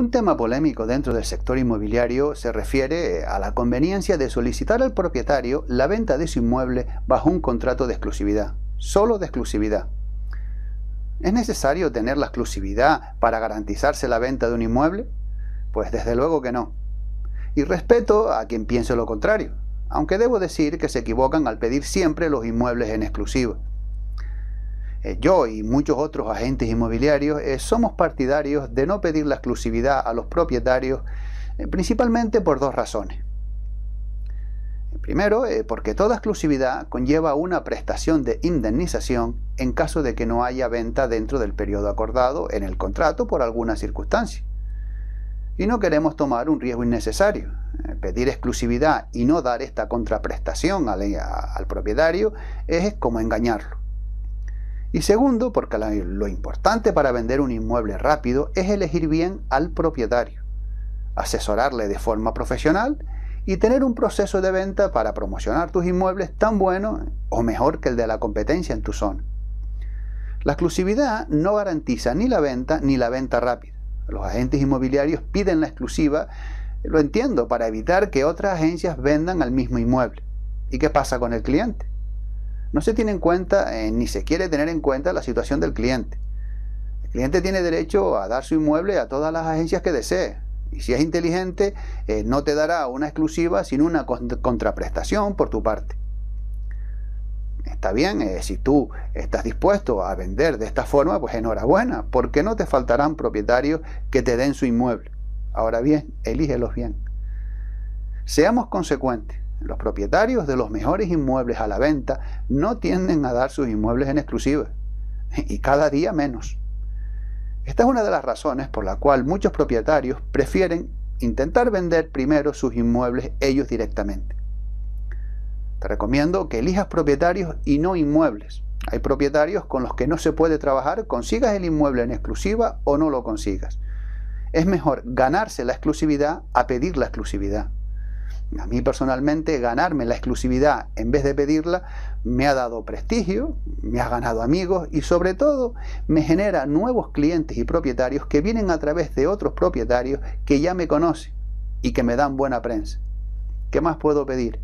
Un tema polémico dentro del sector inmobiliario se refiere a la conveniencia de solicitar al propietario la venta de su inmueble bajo un contrato de exclusividad, solo de exclusividad. ¿Es necesario tener la exclusividad para garantizarse la venta de un inmueble? Pues desde luego que no. Y respeto a quien piense lo contrario, aunque debo decir que se equivocan al pedir siempre los inmuebles en exclusiva. Eh, yo y muchos otros agentes inmobiliarios eh, somos partidarios de no pedir la exclusividad a los propietarios eh, principalmente por dos razones. Primero, porque toda exclusividad conlleva una prestación de indemnización en caso de que no haya venta dentro del periodo acordado en el contrato por alguna circunstancia. Y no queremos tomar un riesgo innecesario. Pedir exclusividad y no dar esta contraprestación al, al propietario es como engañarlo. Y segundo, porque lo importante para vender un inmueble rápido es elegir bien al propietario, asesorarle de forma profesional y tener un proceso de venta para promocionar tus inmuebles tan bueno o mejor que el de la competencia en tu zona. La exclusividad no garantiza ni la venta ni la venta rápida. Los agentes inmobiliarios piden la exclusiva, lo entiendo, para evitar que otras agencias vendan al mismo inmueble. ¿Y qué pasa con el cliente? No se tiene en cuenta eh, ni se quiere tener en cuenta la situación del cliente. El cliente tiene derecho a dar su inmueble a todas las agencias que desee. Y si es inteligente, eh, no te dará una exclusiva sin una contraprestación por tu parte. Está bien, eh, si tú estás dispuesto a vender de esta forma, pues enhorabuena, porque no te faltarán propietarios que te den su inmueble. Ahora bien, elígelos bien. Seamos consecuentes. Los propietarios de los mejores inmuebles a la venta no tienden a dar sus inmuebles en exclusiva, y cada día menos. Esta es una de las razones por la cual muchos propietarios prefieren intentar vender primero sus inmuebles ellos directamente. Te recomiendo que elijas propietarios y no inmuebles. Hay propietarios con los que no se puede trabajar, consigas el inmueble en exclusiva o no lo consigas. Es mejor ganarse la exclusividad a pedir la exclusividad. A mí personalmente ganarme la exclusividad en vez de pedirla me ha dado prestigio, me ha ganado amigos y sobre todo me genera nuevos clientes y propietarios que vienen a través de otros propietarios que ya me conocen y que me dan buena prensa. ¿Qué más puedo pedir?